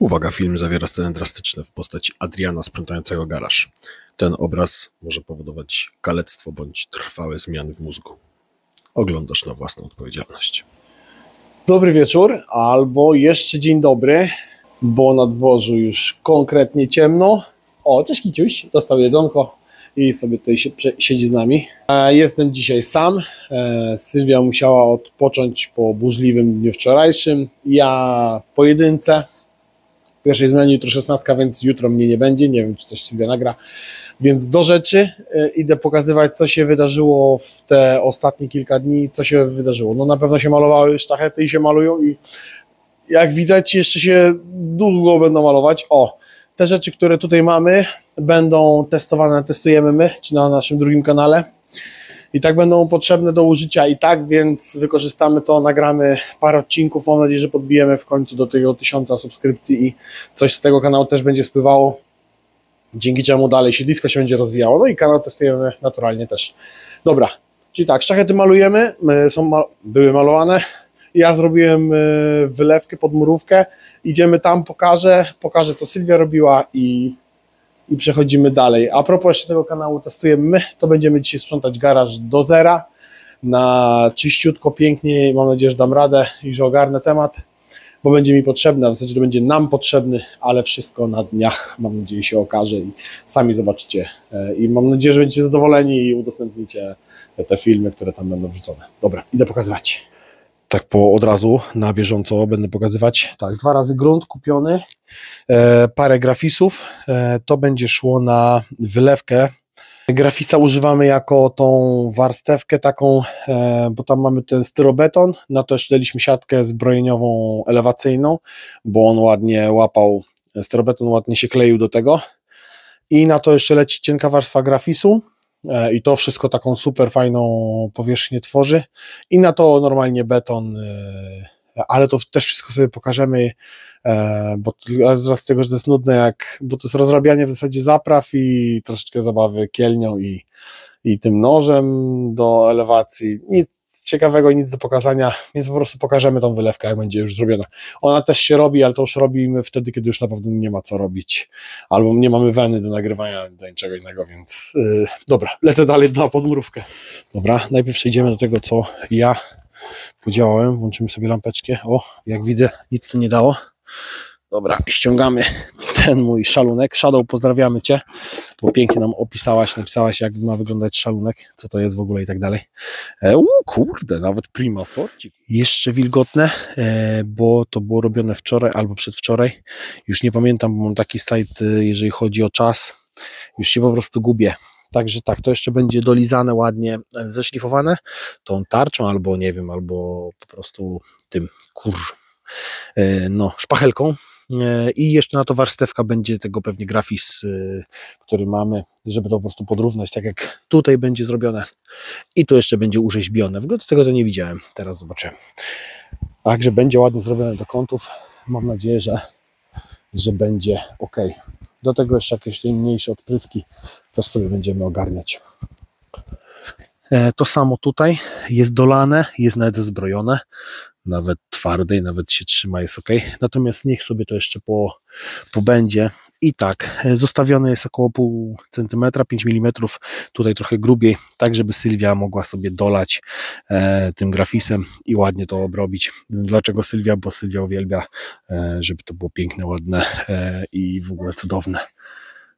Uwaga, film zawiera sceny drastyczne w postaci Adriana sprzątającego garaż. Ten obraz może powodować kalectwo bądź trwałe zmiany w mózgu. Oglądasz na własną odpowiedzialność. Dobry wieczór, albo jeszcze dzień dobry, bo na dworzu już konkretnie ciemno. O, cześć Kiciuś, dostał jedzonko i sobie tutaj się, siedzi z nami. E, Jestem dzisiaj sam. E, Sylwia musiała odpocząć po burzliwym dniu wczorajszym. Ja pojedynce. Pierwszej zmianie jutro 16, więc jutro mnie nie będzie. Nie wiem, czy coś Sylwia nagra. Więc do rzeczy e, idę pokazywać, co się wydarzyło w te ostatnie kilka dni, co się wydarzyło. No na pewno się malowały sztachety i się malują i jak widać jeszcze się długo będą malować. O, te rzeczy, które tutaj mamy będą testowane, testujemy my, czy na naszym drugim kanale. I tak będą potrzebne do użycia i tak, więc wykorzystamy to, nagramy parę odcinków. Mam nadzieję, że podbijemy w końcu do tego tysiąca subskrypcji i coś z tego kanału też będzie spływało dzięki czemu dalej siedlisko się będzie rozwijało. No i kanał testujemy naturalnie też. Dobra, czyli tak, sztachety malujemy, y, są ma były malowane. Ja zrobiłem y, wylewkę pod murówkę. Idziemy tam, pokażę, pokażę co Sylwia robiła i, i przechodzimy dalej. A propos jeszcze tego kanału testujemy my, to będziemy dzisiaj sprzątać garaż do zera na czyściutko, pięknie. Mam nadzieję, że dam radę i że ogarnę temat bo będzie mi potrzebny, a w zasadzie to będzie nam potrzebny, ale wszystko na dniach, mam nadzieję, się okaże i sami zobaczycie. E, I mam nadzieję, że będziecie zadowoleni i udostępnicie te filmy, które tam będą wrzucone. Dobra, idę pokazywać. Tak po od razu, na bieżąco będę pokazywać. Tak, dwa razy grunt kupiony, e, parę grafisów. E, to będzie szło na wylewkę. Grafisa używamy jako tą warstewkę taką, e, bo tam mamy ten styrobeton, na to jeszcze daliśmy siatkę zbrojeniową elewacyjną, bo on ładnie łapał, styrobeton ładnie się kleił do tego i na to jeszcze leci cienka warstwa grafisu e, i to wszystko taką super fajną powierzchnię tworzy i na to normalnie beton, e, ale to też wszystko sobie pokażemy, e, bo z racji tego, że to jest nudne, jak, bo to jest rozrabianie w zasadzie zapraw i troszeczkę zabawy kielnią i, i tym nożem do elewacji. Nic ciekawego, nic do pokazania, więc po prostu pokażemy tą wylewkę, jak będzie już zrobiona. Ona też się robi, ale to już robimy wtedy, kiedy już naprawdę nie ma co robić, albo nie mamy weny do nagrywania, do niczego innego, więc yy, dobra, lecę dalej na podmurówkę. Dobra, najpierw przejdziemy do tego, co ja podziałałem, włączymy sobie lampeczkę, o, jak widzę, nic to nie dało. Dobra, ściągamy ten mój szalunek. Shadow, pozdrawiamy Cię, bo pięknie nam opisałaś, napisałaś, jak ma wyglądać szalunek, co to jest w ogóle i tak dalej. E, kurde, nawet prima sorcik. Jeszcze wilgotne, e, bo to było robione wczoraj albo przedwczoraj. Już nie pamiętam, bo mam taki sajt, e, jeżeli chodzi o czas. Już się po prostu gubię. Także tak, to jeszcze będzie dolizane ładnie, e, zeszlifowane tą tarczą albo nie wiem, albo po prostu tym kur, e, no, szpachelką. E, I jeszcze na to warstewka będzie tego pewnie grafis, e, który mamy, żeby to po prostu podrównać, tak jak tutaj będzie zrobione. I to jeszcze będzie urzeźbione. W ogóle tego to nie widziałem, teraz zobaczyłem. Także będzie ładnie zrobione do kątów. Mam nadzieję, że, że będzie ok. Do tego jeszcze jakieś te mniejsze odpryski też sobie będziemy ogarniać. E, To samo tutaj jest dolane, jest nawet zezbrojone, nawet twarde i nawet się trzyma, jest ok. Natomiast niech sobie to jeszcze po, pobędzie. I tak, e, zostawione jest około pół centymetra, 5 mm, tutaj trochę grubiej, tak żeby Sylwia mogła sobie dolać e, tym grafisem i ładnie to obrobić. Dlaczego Sylwia? Bo Sylwia uwielbia, e, żeby to było piękne, ładne e, i w ogóle cudowne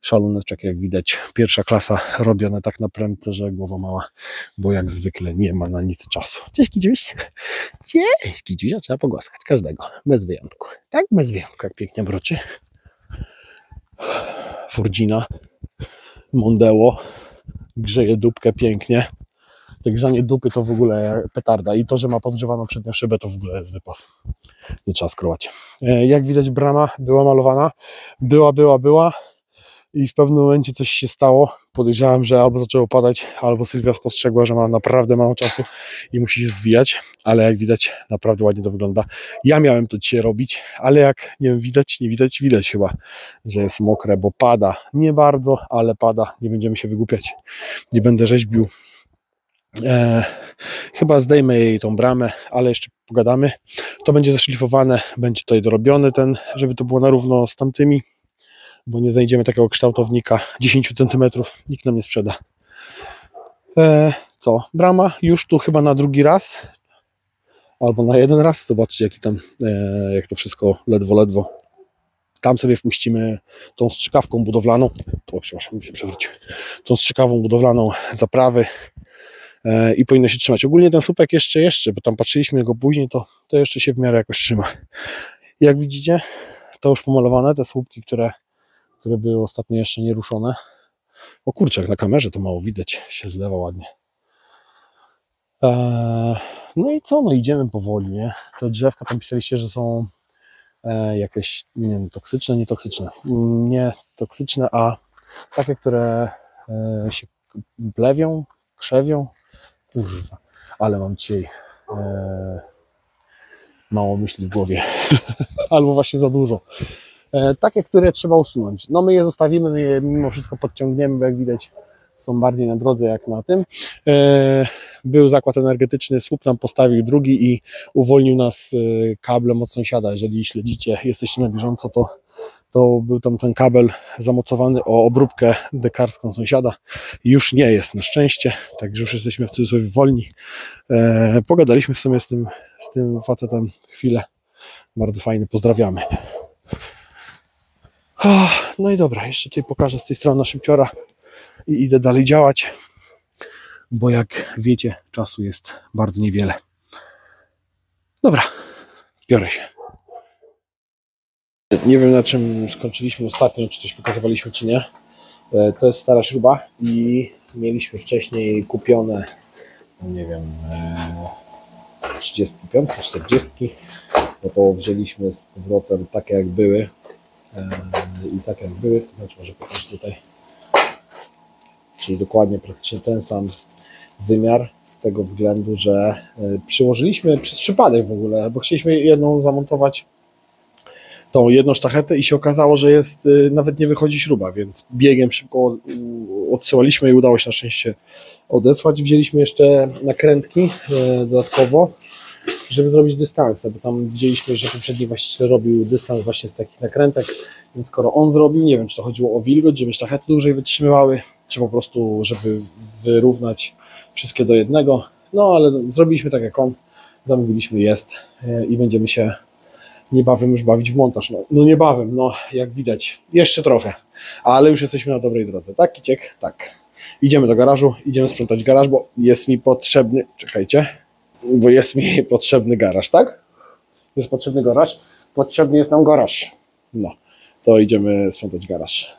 szaluneczek, jak widać, pierwsza klasa robione tak na prędce, że głowa mała, bo jak zwykle nie ma na nic czasu. Cześć Kidziuś. Cześć Kidziusia, trzeba pogłaskać każdego, bez wyjątku. Tak, bez wyjątku, jak pięknie wróci. Fordzina, Mondeo, grzeje dupkę pięknie. Te grzanie dupy to w ogóle petarda i to, że ma podgrzewaną przednią szybę to w ogóle jest wypas. Nie trzeba skrować. E, Jak widać brama była malowana. Była, była, była i w pewnym momencie coś się stało. Podejrzewam, że albo zaczęło padać, albo Sylwia spostrzegła, że ma naprawdę mało czasu i musi się zwijać, ale jak widać, naprawdę ładnie to wygląda. Ja miałem to dzisiaj robić, ale jak nie wiem, widać, nie widać, widać chyba, że jest mokre, bo pada. Nie bardzo, ale pada. Nie będziemy się wygłupiać. Nie będę rzeźbił E, chyba zdejmę jej tą bramę, ale jeszcze pogadamy. To będzie zaszlifowane, będzie tutaj dorobiony ten, żeby to było na równo z tamtymi, bo nie znajdziemy takiego kształtownika 10 cm, nikt nam nie sprzeda. E, co? Brama już tu chyba na drugi raz, albo na jeden raz. Zobaczcie, jaki tam, e, jak to wszystko ledwo, ledwo. Tam sobie wpuścimy tą strzykawką budowlaną. O, przepraszam, się przewrócił. Tą strzykawą budowlaną zaprawy e, i powinno się trzymać. Ogólnie ten słupek jeszcze, jeszcze, bo tam patrzyliśmy go później, to, to jeszcze się w miarę jakoś trzyma. Jak widzicie, to już pomalowane, te słupki, które, które były ostatnio jeszcze nieruszone. O kurczę, jak na kamerze to mało widać, się zlewa ładnie. Eee, no i co, no idziemy powoli, nie? Te drzewka tam pisaliście, że są e, jakieś, nie wiem, toksyczne, nietoksyczne. Mm, Nie toksyczne, a takie, które e, się plewią, krzewią. Kurwa, ale mam dzisiaj e, mało myśli w głowie. Albo właśnie za dużo. E, takie, które trzeba usunąć. No my je zostawimy, my je mimo wszystko podciągniemy, bo jak widać są bardziej na drodze jak na tym. E, był zakład energetyczny, słup nam postawił drugi i uwolnił nas e, kablem od sąsiada. Jeżeli śledzicie, jesteście na bieżąco, to, to był tam ten kabel zamocowany o obróbkę dekarską sąsiada. Już nie jest na szczęście, także już jesteśmy w cudzysłowie wolni. Pogadaliśmy w sumie z tym, z tym facetem chwilę. Bardzo fajny, pozdrawiamy. No i dobra, jeszcze tutaj pokażę z tej strony szybciora i idę dalej działać, bo jak wiecie, czasu jest bardzo niewiele. Dobra, biorę się. Nie wiem na czym skończyliśmy ostatnio, czy coś pokazywaliśmy, czy nie. E, To jest stara śruba i mieliśmy wcześniej kupione, no nie wiem, e, 35, 40. No to wzięliśmy z powrotem takie jak były. I tak jak były, znaczy może pokażę tutaj czyli dokładnie praktycznie ten sam wymiar, z tego względu, że e, przyłożyliśmy przez przypadek w ogóle, bo chcieliśmy jedną zamontować tą jedną sztachetę i się okazało, że jest, e, nawet nie wychodzi śruba, więc biegiem szybko odsyłaliśmy i udało się na szczęście odesłać. Wzięliśmy jeszcze nakrętki e, dodatkowo, żeby zrobić dystanse, bo tam widzieliśmy, że poprzedni właściciel robił dystans właśnie z takich nakrętek, więc skoro on zrobił, nie wiem, czy to chodziło o wilgoć, żeby sztachety dłużej wytrzymywały, czy po prostu, żeby wyrównać wszystkie do jednego. No ale zrobiliśmy tak jak on, zamówiliśmy, jest e, i będziemy się niebawem już bawić w montaż. No, no niebawem, no jak widać, jeszcze trochę, ale już jesteśmy na dobrej drodze. Tak, Kiciek? Tak. Idziemy do garażu, idziemy sprzątać garaż, bo jest mi potrzebny, czekajcie, bo jest mi potrzebny garaż, tak? Jest potrzebny garaż? Potrzebny jest nam garaż. No, to idziemy sprzątać garaż.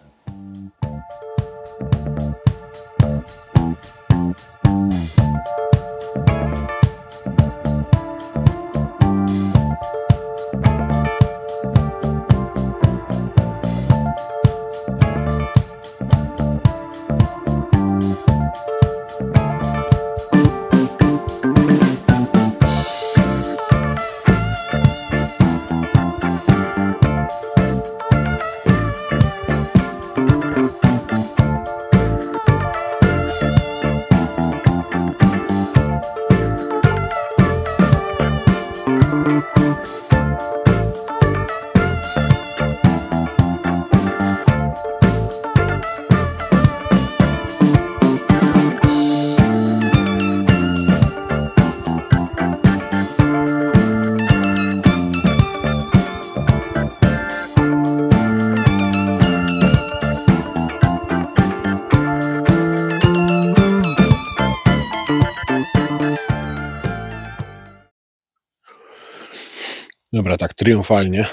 Dobra, tak triumfalnie.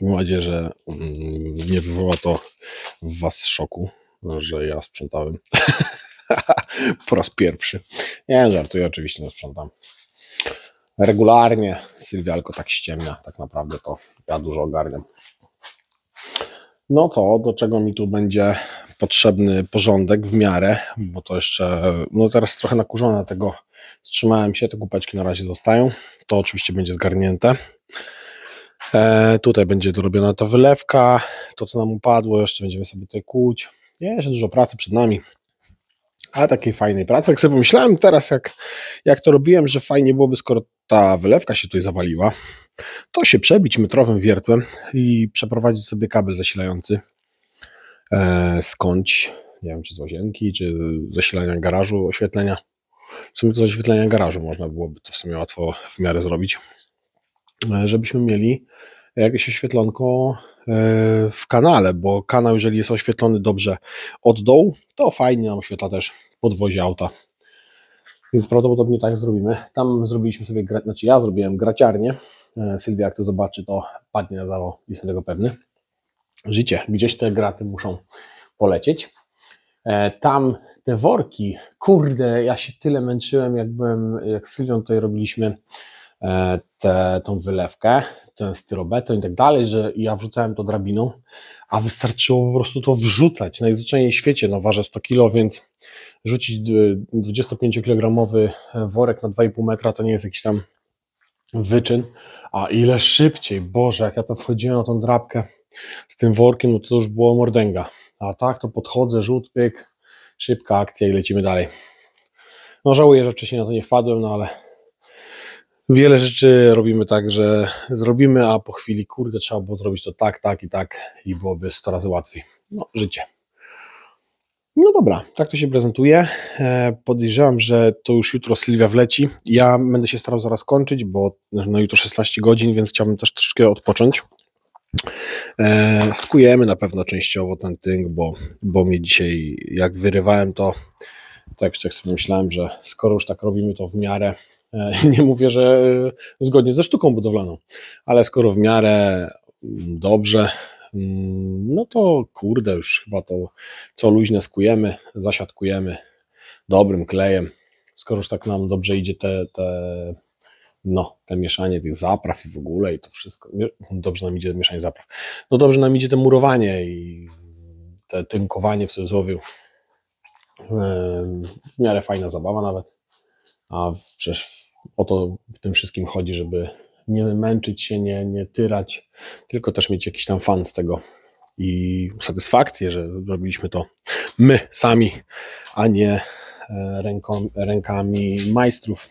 Mam nadzieję, że mm, nie wywoła to w Was szoku, że ja sprzątałem. po raz pierwszy. Nie, żartuję, oczywiście nie sprzątam. Regularnie Sylwialko tak ściemnia, tak naprawdę to ja dużo ogarniam. No to, do czego mi tu będzie potrzebny porządek w miarę, bo to jeszcze, no teraz trochę nakurzone tego, wstrzymałem się, te kupaczki na razie zostają, to oczywiście będzie zgarnięte. E, tutaj będzie dorobiona ta wylewka, to co nam upadło, jeszcze będziemy sobie tutaj kłuć. Jeszcze dużo pracy przed nami. A takiej fajnej pracy, jak sobie pomyślałem teraz, jak, jak to robiłem, że fajnie byłoby, skoro ta wylewka się tutaj zawaliła, to się przebić metrowym wiertłem i przeprowadzić sobie kabel zasilający e, skądś, nie wiem, czy z łazienki, czy zasilania garażu, oświetlenia. W sumie z oświetlenia garażu można byłoby to w sumie łatwo w miarę zrobić, e, żebyśmy mieli jakieś oświetlonko e, w kanale, bo kanał, jeżeli jest oświetlony dobrze od dołu, to fajnie nam oświetla też podwozie auta. Więc prawdopodobnie tak zrobimy. Tam zrobiliśmy sobie, znaczy ja zrobiłem graciarnię. E, Sylwia jak to zobaczy, to padnie na zało, jestem tego pewny. Życie, gdzieś te graty muszą polecieć. Tam te worki, kurde, ja się tyle męczyłem, jak byłem, jak z Sylwią tutaj robiliśmy e, tę tą wylewkę, ten styrobeton i tak dalej, że ja wrzucałem to drabiną, a wystarczyło po prostu to wrzucać. Najzwyczajniej w świecie, no ważę 100 kg, więc rzucić y, 25-kilogramowy worek na 2,5 metra to nie jest jakiś tam wyczyn, a ile szybciej, Boże, jak ja to wchodziłem na tą drabkę z tym workiem, no to już było mordęga, a tak to podchodzę, rzut, pyk, szybka akcja i lecimy dalej. No żałuję, że wcześniej na to nie wpadłem, no ale wiele rzeczy robimy tak, że zrobimy, a po chwili, kurde, trzeba było zrobić to tak, tak i tak i byłoby 100 razy łatwiej. No, życie. No dobra, tak to się prezentuje. E, Podejrzewam, że to już jutro Sylwia wleci. Ja będę się starał zaraz kończyć, bo no jutro 16 godzin, więc chciałbym też troszkę odpocząć. E, skujemy na pewno częściowo ten tynk, bo, bo mnie dzisiaj, jak wyrywałem to, tak jak sobie myślałem, że skoro już tak robimy to w miarę, e, nie mówię, że e, zgodnie ze sztuką budowlaną, ale skoro w miarę mm, dobrze, mm, no to kurde, już chyba to co luźne skujemy, zasiadkujemy dobrym klejem. Skoro już tak nam dobrze idzie te, te, no, te mieszanie tych zapraw i w ogóle i to wszystko, dobrze nam idzie mieszanie zapraw, no dobrze nam idzie te murowanie i te tynkowanie w cudzysłowie. W miarę fajna zabawa nawet, a przecież o to w tym wszystkim chodzi, żeby nie męczyć się, nie, nie tyrać, tylko też mieć jakiś tam fan z tego i satysfakcję, że zrobiliśmy to my sami, a nie e, ręką, rękami majstrów,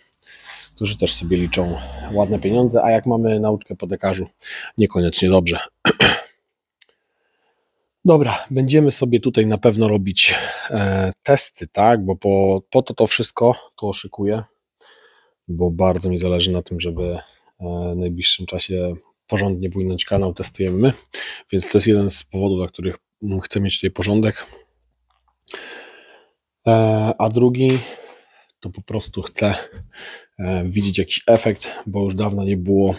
którzy też sobie liczą ładne pieniądze, a jak mamy nauczkę po dekarzu, niekoniecznie dobrze. Dobra, będziemy sobie tutaj na pewno robić e, testy, tak? Bo po, po to to wszystko to szykuję, bo bardzo mi zależy na tym, żeby e, w najbliższym czasie porządnie bujnąć kanał, testujemy my, więc to jest jeden z powodów, dla których chcę mieć tutaj porządek. E, a drugi to po prostu chcę e, widzieć jakiś efekt, bo już dawno nie było,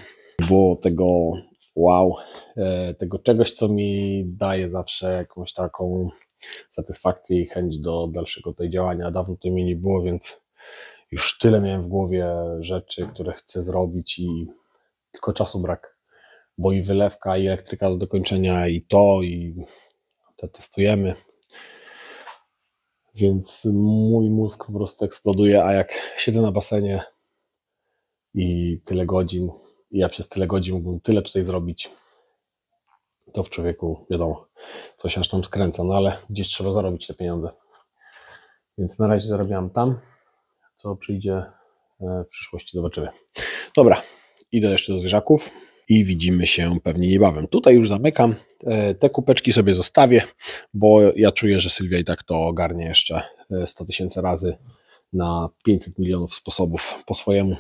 było tego wow, e, tego czegoś, co mi daje zawsze jakąś taką satysfakcję i chęć do dalszego tej działania. Dawno to mi nie było, więc już tyle miałem w głowie rzeczy, które chcę zrobić i tylko czasu brak, bo i wylewka, i elektryka do dokończenia, i to, i te testujemy. Więc mój mózg po prostu eksploduje, a jak siedzę na basenie i tyle godzin, i ja przez tyle godzin mógłbym tyle tutaj zrobić, to w człowieku, wiadomo, coś aż tam skręca, no ale gdzieś trzeba zarobić te pieniądze. Więc na razie zarabiam tam, co przyjdzie e, w przyszłości, zobaczymy. Dobra, idę jeszcze do zwierzaków i widzimy się pewnie niebawem. Tutaj już zamykam. E, Te kupeczki sobie zostawię, bo ja czuję, że Sylwia i tak to ogarnie jeszcze e, 100 tysięcy razy na 500 milionów sposobów po swojemu.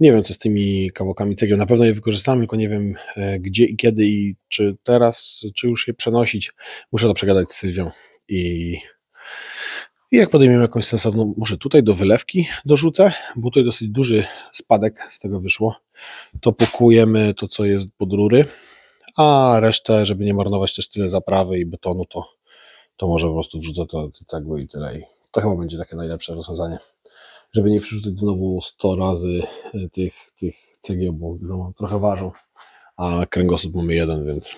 Nie wiem, co z tymi kawałkami cegieł. Na pewno je wykorzystam, tylko nie wiem e, gdzie i kiedy i czy teraz, czy już je przenosić. Muszę to przegadać z Sylwią i i jak podejmiemy jakąś sensowną, może tutaj do wylewki dorzucę, bo tutaj dosyć duży spadek z tego wyszło, to pokujemy to, co jest pod rury, a resztę, żeby nie marnować też tyle zaprawy i betonu, to, to może po prostu wrzucę to, cegły i tyle. I to chyba będzie takie najlepsze rozwiązanie, żeby nie przerzucać znowu 100 razy e, tych, tych cegieł, bo wiadomo, trochę ważą, a kręgosłup mamy jeden, więc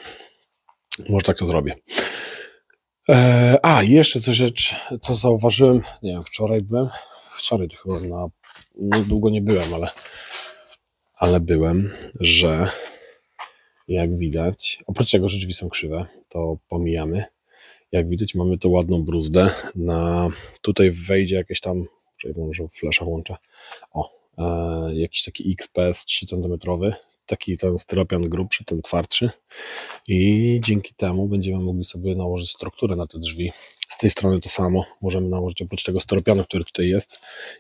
może tak to zrobię. E, a, jeszcze coś rzecz, co zauważyłem, nie wiem, wczoraj byłem, wczoraj to chyba na, no długo nie byłem, ale, ale byłem, że jak widać, oprócz tego, że drzwi są krzywe, to pomijamy, Jak widać, mamy tu ładną bruzdę. Na, tutaj wejdzie jakieś tam, czyli może flasza włączę. O, e, jakiś taki XPS 3 cm, taki ten styropian grubszy, ten twardszy. I dzięki temu będziemy mogli sobie nałożyć strukturę na te drzwi. Z tej strony to samo. Możemy nałożyć oprócz tego styropianu, który tutaj jest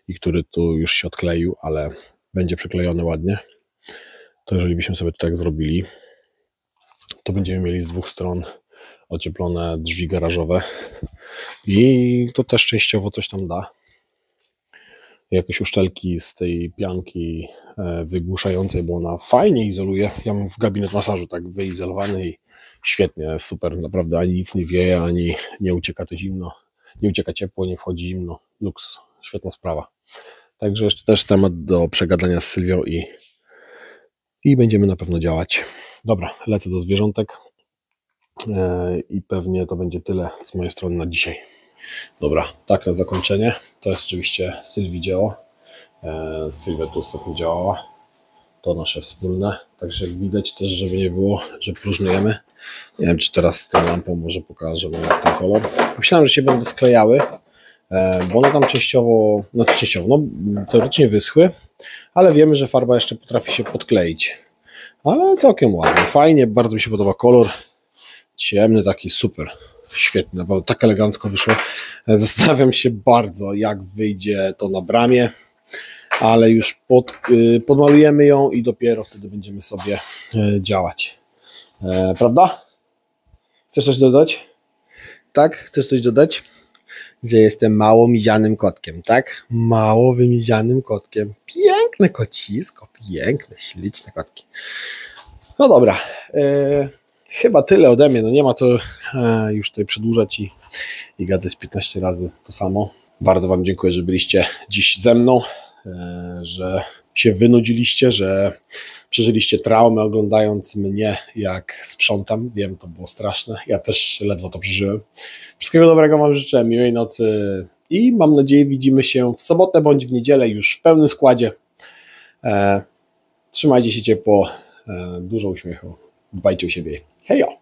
i który tu już się odkleił, ale będzie przyklejony ładnie. To jeżeli byśmy sobie to tak zrobili, to będziemy mieli z dwóch stron ocieplone drzwi garażowe i to też częściowo coś tam da. Jakieś uszczelki z tej pianki e, wygłuszającej, bo ona fajnie izoluje. Ja mam w gabinet masażu tak wyizolowany i świetnie, super, naprawdę ani nic nie wieje, ani nie ucieka to zimno, nie ucieka ciepło, nie wchodzi zimno. Luks, świetna sprawa. Także jeszcze też temat do przegadania z Sylwią i, i będziemy na pewno działać. Dobra, lecę do zwierzątek e, i pewnie to będzie tyle z mojej strony na dzisiaj. Dobra, takie zakończenie. To jest oczywiście Sylwii dzieło. E, Sylwia tu ostatnio działała. To nasze wspólne. Także jak widać też, żeby nie było, że próżnujemy. Nie wiem, czy teraz z tą lampą może pokażemy jak ten kolor. Myślałem, że się będą sklejały, e, bo one tam częściowo, znaczy częściowo, no teoretycznie wyschły, ale wiemy, że farba jeszcze potrafi się podkleić. Ale całkiem ładnie, fajnie, bardzo mi się podoba kolor. Ciemny, taki super, świetny, naprawdę tak elegancko wyszło. E, Zastanawiam się bardzo, jak wyjdzie to na bramie, ale już pod, y, podmalujemy ją i dopiero wtedy będziemy sobie e, działać. E, prawda? Chcesz coś dodać? Tak? Chcesz coś dodać? Że jestem mało mizianym kotkiem, tak? Mało wymizianym kotkiem. Piękne kocisko, piękne, śliczne kotki. No dobra. E, chyba tyle ode mnie. No nie ma co e, już tutaj przedłużać i, i gadać 15 razy to samo. Bardzo Wam dziękuję, że byliście dziś ze mną, e, że się wynudziliście, że przeżyliście traumę oglądając mnie, jak sprzątam. Wiem, to było straszne. Ja też ledwo to przeżyłem. Wszystkiego dobrego Wam życzę, miłej nocy i mam nadzieję widzimy się w sobotę bądź w niedzielę już w pełnym składzie. E, trzymajcie się ciepło, dużo uśmiechu, dbajcie o siebie. Heja!